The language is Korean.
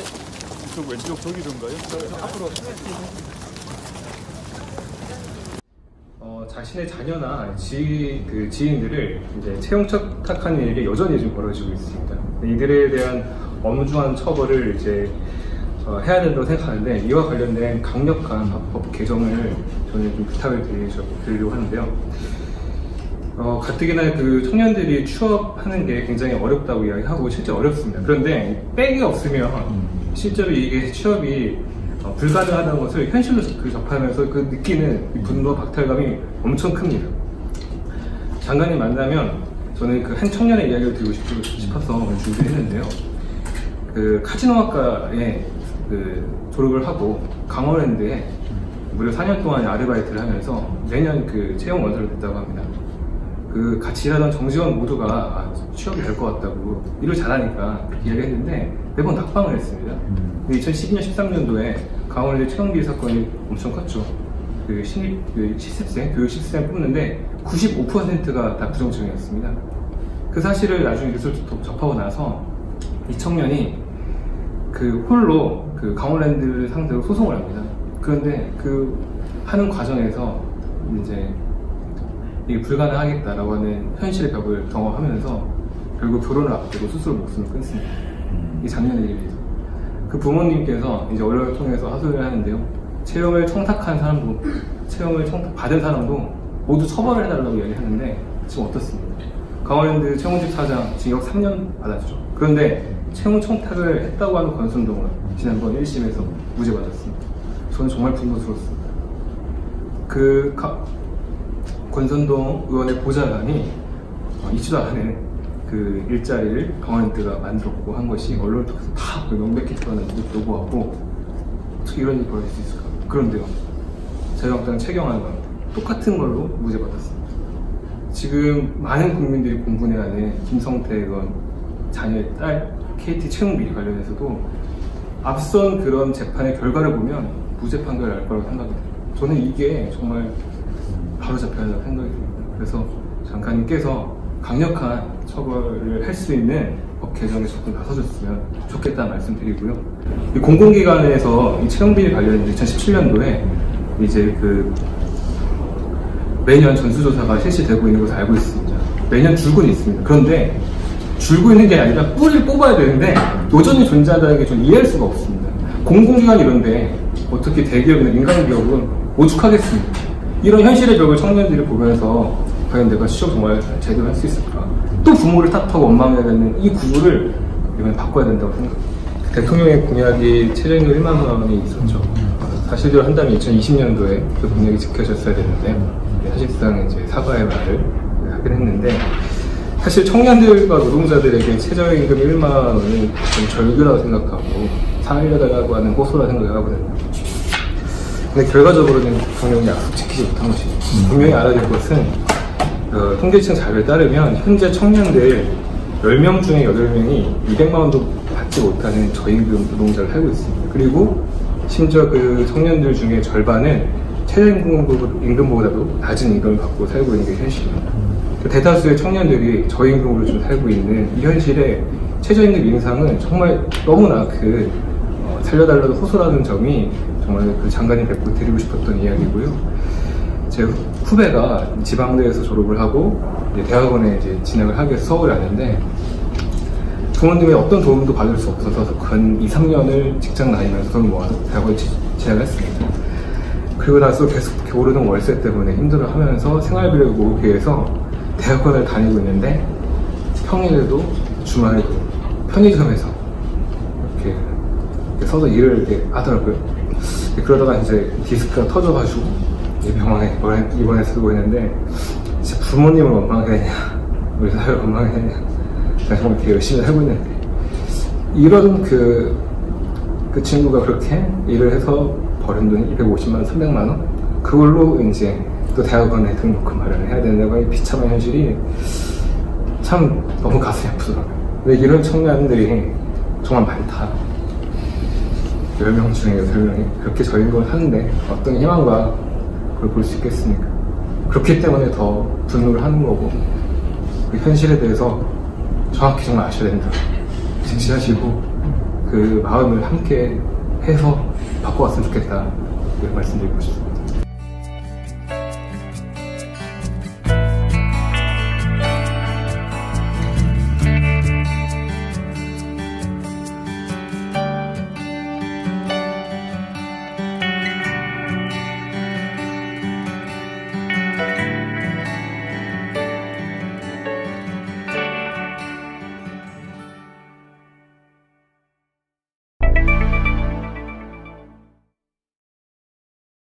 이쪽 왼쪽 저기던가요? 앞으로 어, 자신의 자녀나 지, 그 지인들을 이제 채용 척탁하는 일이 여전히 좀 벌어지고 있습니다. 이들에 대한 엄중한 처벌을 이제 어, 해야 된다고 생각하는데 이와 관련된 강력한 법- 법 개정을 저는 좀 부탁을 드리려고 하는데요. 어, 가뜩이나 그 청년들이 취업하는 게 굉장히 어렵다고 이야기하고 실제 어렵습니다. 그런데 백이 없으면 실제로 이게 취업이 어, 불가능하다는 것을 현실로 그 접하면서 그 느끼는 이 분노 박탈감이 엄청 큽니다. 장관님 만나면 저는 그 한 청년의 이야기를 드리고 싶- 싶어서 준비를 했는데요. 그 카지노학과에 그 졸업을 하고 강원랜드에 무려 4년 동안 아르바이트를 하면서 매년 그 채용 원서를 냈다고 합니다. 그 같이 일하던 정직원 모두가 아, 취업이 될 것 같다고 일을 잘하니까 그렇게 이야기 했는데 매번 낙방을 했습니다. 근데 2012년 13년도에 강원랜드 채용비리 사건이 엄청 컸죠. 그 신입 그 실습생 교육 실습생 뽑는데 95%가 다 부정청이었습니다. 그 사실을 나중에 뉴스를 접- 접하고 나서 이 청년이 그 홀로 그 강원랜드를 상대로 소송을 합니다. 그런데 그 하는 과정에서 이제 이게 불가능하겠다라고 하는 현실의 벽을 경험하면서 결국 결혼을 앞두고 스스로 목숨을 끊습니다. 이 작년의 일이죠. 그 부모님께서 이제 언론을 통해서 하소연을 하는데요. 채용을 청탁한 사람도, 채용을 청탁 받은 사람도 모두 처벌을 해달라고 이야기하는데 지금 어떻습니까? 강원랜드 채용집 사장 징역 3년 받았죠. 그런데 채용 청탁을 했다고 하는 권순동은 지난번 1심에서 무죄 받았습니다. 저는 정말 분노스럽습니다. 그 가- 권선동 의원의 보좌관이 어, 있지도 않은 그 일자리를 강원랜드가 만들었고 한 것이 언론을 통해서 다 드러나는 요구하고 어떻게 이런 일이 벌어질 수 있을까? 그런데요. 자유한국당 최경환 의원 똑같은 걸로 무죄 받았습니다. 지금 많은 국민들이 공분해 하는 김성태 의원 자녀의 딸 KT 채용 비리 관련해서도 앞선 그런 재판의 결과를 보면 무죄 판결을 날 거라고 생각이 듭니다. 저는 이게 정말 바로 잡혀야 한다고 생각이 듭니다. 그래서 장관님께서 강력한 처벌을 할 수 있는 법 개정에 적극 나서줬으면 좋겠다는 말씀드리고요. 이 공공기관에서 이 채용비리 관련해서 2017년도에 이제 그 매년 전수조사가 실시되고 있는 것을 알고 있습니다. 매년 줄고는 있습니다. 그런데 줄고 있는 게 아니라 뿌리를 뽑아야 되는데 여전히 존재한다는 게 좀 이해할 수가 없습니다. 공공기관 이런데 어떻게 대기업이나 민간기업은 오죽하겠습니까? 이런 현실의 벽을 청년들이 보면서 과연 내가 취업 정말 제대로 할 수 있을까? 또 부모를 탓하고 원망해야 되는 이 구조를 이번에 바꿔야 된다고 생각합니다. 대통령의 공약이 최저임금 1만 원이 있었죠. 어, 사실대로 한다면 2020년도에 그 공약이 지켜졌어야 되는데 사실상 이제 사과의 말을 하긴 했는데 사실 청년들과 노동자들에게 최저임금 1만 원은 좀 절규라고 생각하고 살려달라고 하는 호소라 생각하거든요. 근데 결과적으로는 대통령이 약속 지키지 못한 것이죠. 분명히 알아야 될 것은 어, 통계청 자료에 따르면 현재 청년들 10명 중에 8명이 200만 원도 받지 못하는 저임금 노동자를 살고 있습니다. 그리고 심지어 그 청년들 중에 절반은 최저임금보다도 낮은 임금을 받고 살고 있는 게 현실입니다. 그 대다수의 청년들이 저임금으로 좀 살고 있는 이 현실에 최저임금 인상은 정말 너무나 그 어, 살려달라고 호소라는 점이 정말 그 장관님 뵙고 드리고 싶었던 이야기고요. 제 후배가 지방대에서 졸업을 하고 이제 대학원에 이제 진학을 하기 위해서 서울에 왔는데 부모님의 어떤 도움도 받을 수 없어서 근 2, 3년을 직장 다니면서 돈을 모아서 대학원에 지- 진학을 했습니다. 그리고 나서 계속 오르는 월세 때문에 힘들어 하면서 생활비를 모으기 위해서 대학원을 다니고 있는데 평일에도 주말에도 편의점에서 이렇게, 이렇게 서서 일을 이렇게 하더라고요. 그러다가 이제 디스크가 터져가지고 병원에 입원해, 쓰고 있는데 진짜 부모님을 원망해야 되냐 우리 사회를 원망해야 되냐 제가 정말 되게 열심히 살고 있는데 이런 그, 그 친구가 그렇게 일을 해서 버린 돈이 250만 원, 300만 원 그걸로 이제 또 대학원에 등록금 마련을 해야 된다고 하는 비참한 현실이 참 너무 가슴이 아프더라고요. 근데 이런 청년들이 정말 많다. 10명 중에 8명이 그렇게 저임금을 하는데 어떤 희망과 그걸 볼 수 있겠습니까? 그렇기 때문에 더 분노를 하는 거고 그 현실에 대해서 정확히 정말 아셔야 된다. 진지하시고 그 마음을 함께 해서 바꿔왔으면 좋겠다. 그 말씀드리고 싶습니다.